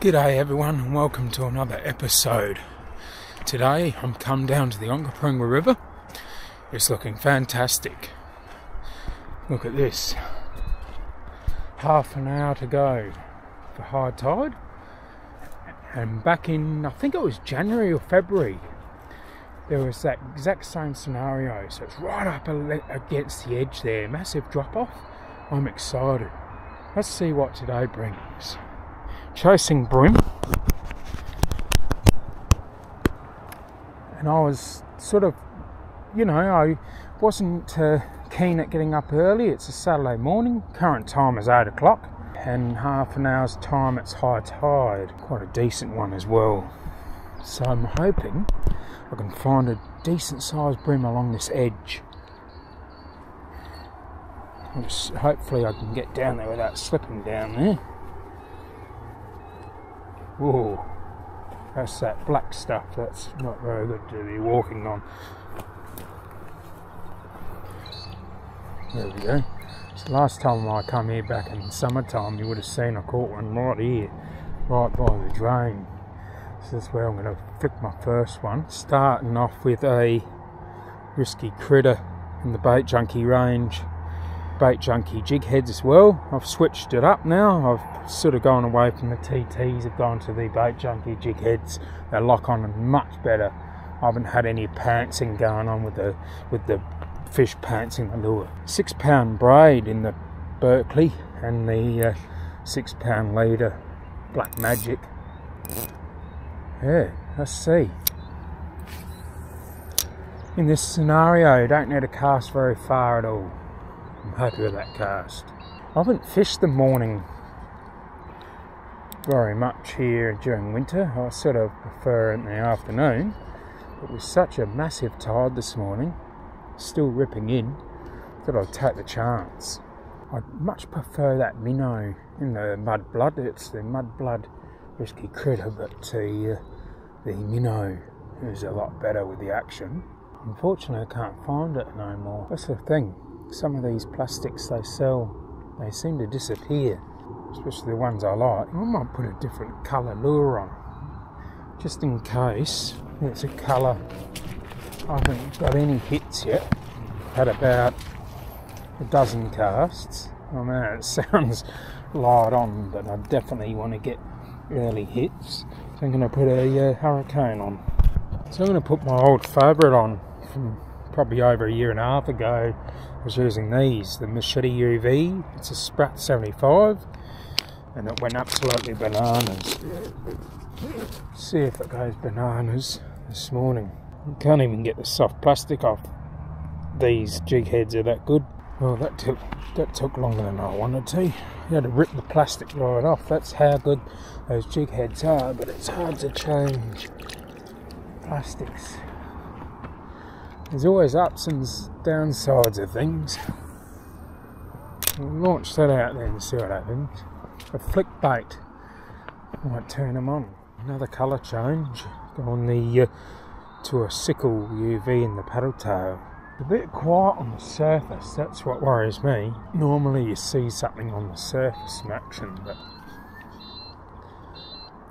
G'day everyone and welcome to another episode. Today I'm come down to the Onkaparinga River. It's looking fantastic. Look at this. Half an hour to go for high tide. And back in, I think it was January or February, there was that exact same scenario. So it's right up against the edge there. Massive drop off. I'm excited. Let's see what today brings chasing bream. And I was sort of, you know, I wasn't uh, keen at getting up early. It's a Saturday morning. Current time is 8 o'clock. And half an hour's time it's high tide. Quite a decent one as well. So I'm hoping I can find a decent sized bream along this edge. Just, hopefully I can get down there without slipping down there. Whoa, that's that black stuff. That's not very good to be walking on. There we go. So last time I come here back in summertime, you would have seen I caught one right here, right by the drain. So is where I'm going to flick my first one. Starting off with a risky critter in the bait junkie range bait junkie jig heads as well. I've switched it up now. I've sort of gone away from the TTs. I've gone to the bait junkie jig heads. They lock on much better. I haven't had any pantsing going on with the with the fish pantsing the lure. Six pound braid in the Berkley and the uh, six pound leader Black Magic. Yeah, let's see. In this scenario, you don't need to cast very far at all. I'm happy with that cast. I haven't fished the morning very much here during winter. I sort of prefer it in the afternoon. But with such a massive tide this morning, still ripping in, that I'd take the chance. I'd much prefer that minnow in the mud blood. It's the mud blood risky critter, but the, uh, the minnow is a lot better with the action. Unfortunately, I can't find it no more. That's the thing some of these plastics they sell, they seem to disappear, especially the ones I like. I might put a different colour lure on, just in case it's a colour I haven't got any hits yet. Had about a dozen casts. I know it sounds light on, but I definitely want to get early hits. So I'm going to put a uh, hurricane on. So I'm going to put my old favourite on from probably over a year and a half ago, I was using these, the Machete UV. It's a Sprat 75, and it went absolutely bananas. see if it goes bananas this morning. You can't even get the soft plastic off. These jig heads are that good. Well, that took that took longer than I wanted to. You had to rip the plastic right off. That's how good those jig heads are, but it's hard to change plastics. There's always ups and downsides of things. We'll launch that out there and see what happens. A flick bait might turn them on. Another colour change. Go on the uh, to a sickle UV in the paddle tail. A bit quiet on the surface, that's what worries me. Normally you see something on the surface in action, but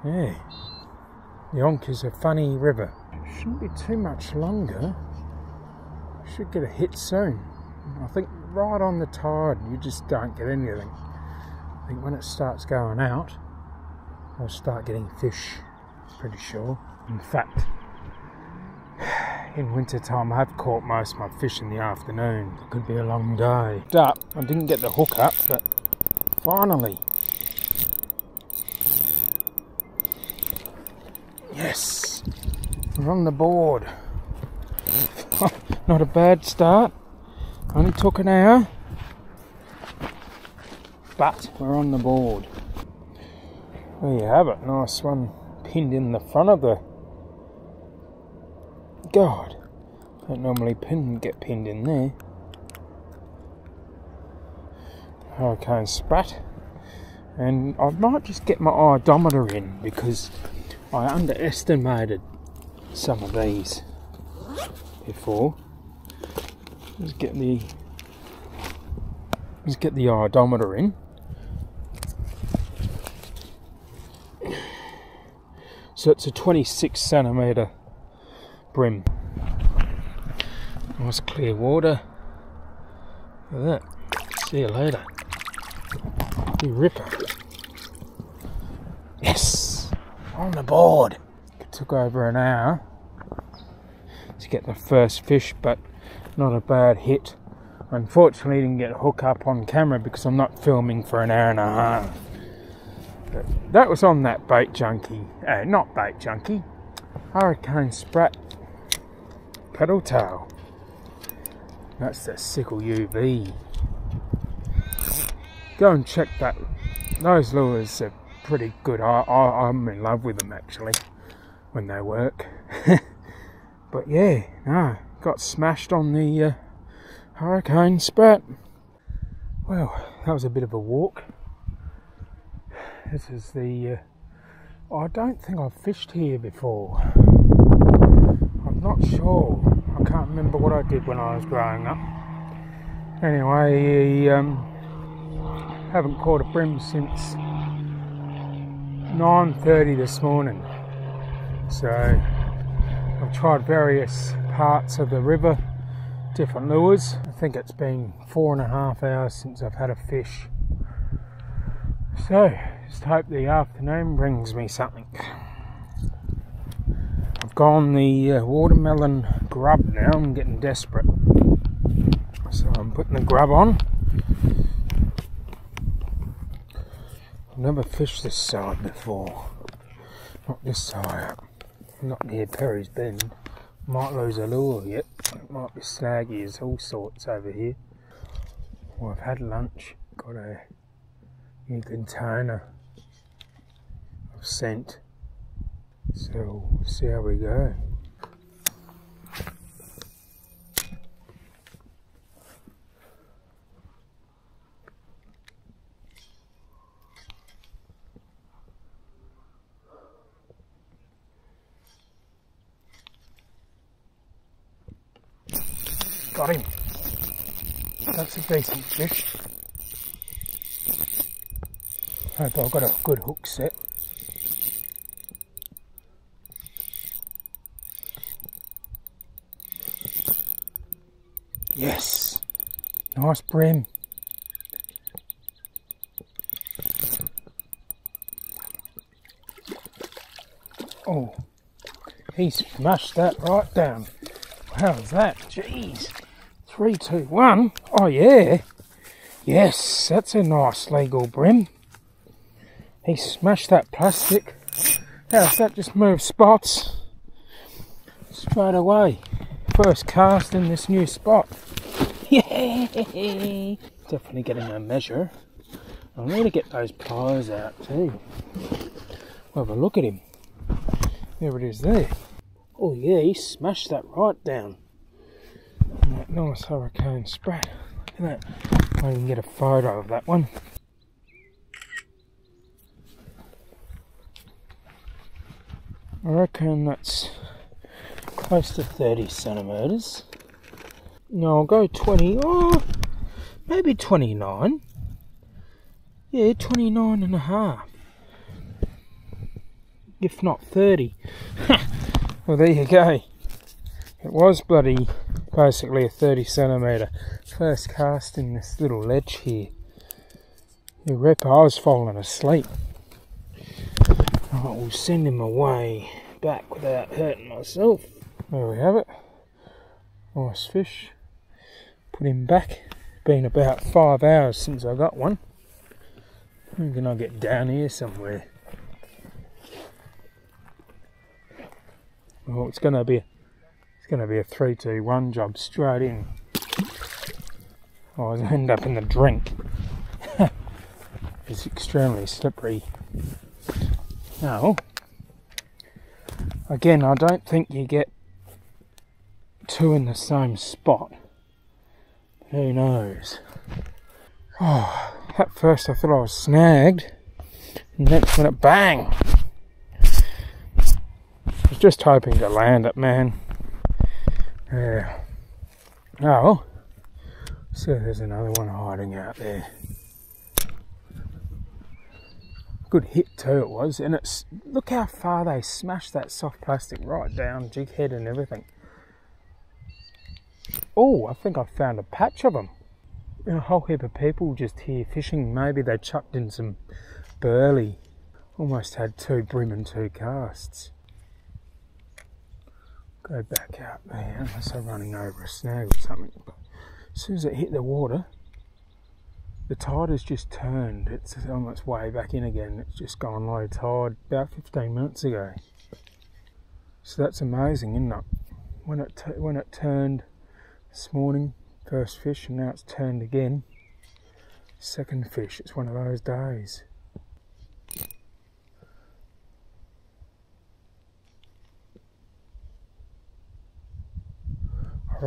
yeah. The Onk is a funny river. Shouldn't be too much longer should get a hit soon. I think right on the tide, you just don't get anything. I think when it starts going out, I'll start getting fish, pretty sure. In fact, in winter time, I have caught most of my fish in the afternoon. It could be a long day. Up, I didn't get the hook up, but finally. Yes, we're on the board. Not a bad start. Only took an hour. But we're on the board. There you have it. Nice one pinned in the front of the. God. Don't normally pin get pinned in there. Hurricane Sprat. And I might just get my odometer in because I underestimated some of these before. Let's get the let's get the odometer in. So it's a 26 centimetre bream. Nice clear water. Look at that. See you later. You ripper. Yes! On the board. It took over an hour to get the first fish, but not a bad hit. Unfortunately, didn't get a hook up on camera because I'm not filming for an hour and a half. But that was on that bait junkie, uh, not bait junkie, Hurricane Sprat paddle tail. That's the Sickle UV. Go and check that. Those lures are pretty good. I, I, I'm in love with them actually when they work. but yeah, no, got smashed on the uh, Hurricane Sprat. Well, that was a bit of a walk. This is the. Uh, I don't think I've fished here before. I'm not sure. I can't remember what I did when I was growing up. Anyway, um, haven't caught a bream since 9:30 this morning. So I've tried various parts of the river different lures. I think it's been four and a half hours since I've had a fish. So, just hope the afternoon brings me something. I've gone the uh, watermelon grub now, I'm getting desperate. So I'm putting the grub on. I've never fished this side before. Not this side up. Not near Perry's Bend. Might lose a lure yet. It might be snaggy as all sorts over here. Well, I've had lunch. Got a new container of scent. So we'll see how we go. Got him. That's a decent fish. I've got a good hook set. Yes. Nice bream. Oh, he smashed that right down. How's that? Jeez. Three, two, one. Oh yeah. Yes, that's a nice legal bream. He smashed that plastic. How's that? Just move spots straight away. First cast in this new spot. Yeah, definitely getting a measure. I need to get those pliers out too. We'll have a look at him. There it is there. Oh yeah, he smashed that right down. Nice hurricane sprat. Look at that. I can get a photo of that one. I reckon that's close to 30 centimetres. No, I'll go 20, oh, maybe 29. Yeah, 29 and a half. If not 30. well, there you go. It was bloody basically a 30 centimetre first cast in this little ledge here. You rip, I was falling asleep. I will send him away back without hurting myself. There we have it. Nice fish. Put him back. Been about five hours since I got one. When can I get down here somewhere? Oh, it's gonna be it's gonna be a three two one job straight in. Oh, I end up in the drink. it's extremely slippery. Now, again, I don't think you get two in the same spot. Who knows? Oh, at first I thought I was snagged, and next minute, bang! I was just hoping to land it, man. Yeah. Oh, so there's another one hiding out there. Good hit too it was, and it's look how far they smashed that soft plastic right down, jig head and everything. Oh, I think I found a patch of them. A whole heap of people just here fishing. Maybe they chucked in some burley. Almost had two bream and two casts. Go back out there unless I'm running over a snag or something. But as soon as it hit the water, the tide has just turned. It's on its way back in again. It's just gone low tide about 15 minutes ago. So that's amazing, isn't it? When it when it turned this morning, first fish, and now it's turned again. Second fish. It's one of those days.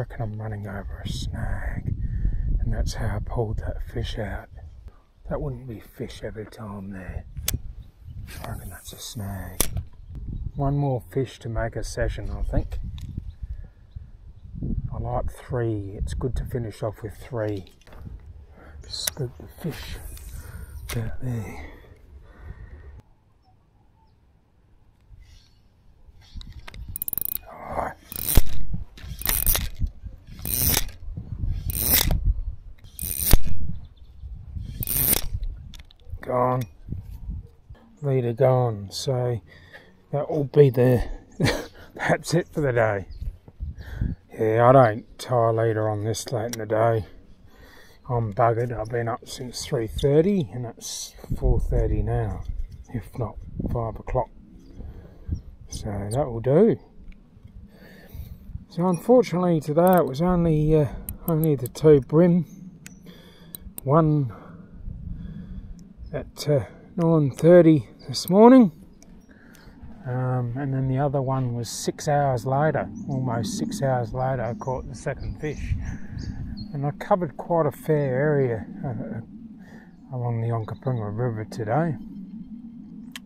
Reckon I'm running over a snag and that's how I pulled that fish out. That wouldn't be fish every time there. I reckon that's a snag. One more fish to make a session, I think. I like three. It's good to finish off with three. Scoop the fish out there. Gone, leader gone. So that will be the that's it for the day. Yeah, I don't tie leader on this late in the day. I'm buggered. I've been up since 3.30 and it's 4.30 now, if not 5 o'clock. So that will do. So unfortunately today it was only uh, only the two bream. one at uh, 9.30 this morning. Um, and then the other one was six hours later almost six hours later I caught the second fish. And I covered quite a fair area uh, along the Onkaparinga River today.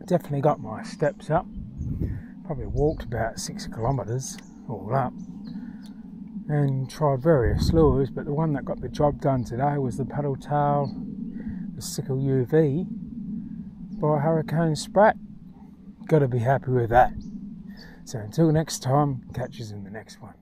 Definitely got my steps up. Probably walked about six kilometres all up and tried various lures but the one that got the job done today was the paddle tail the sickle UV by Hurricane Sprat. Got to be happy with that. So until next time, catch us in the next one.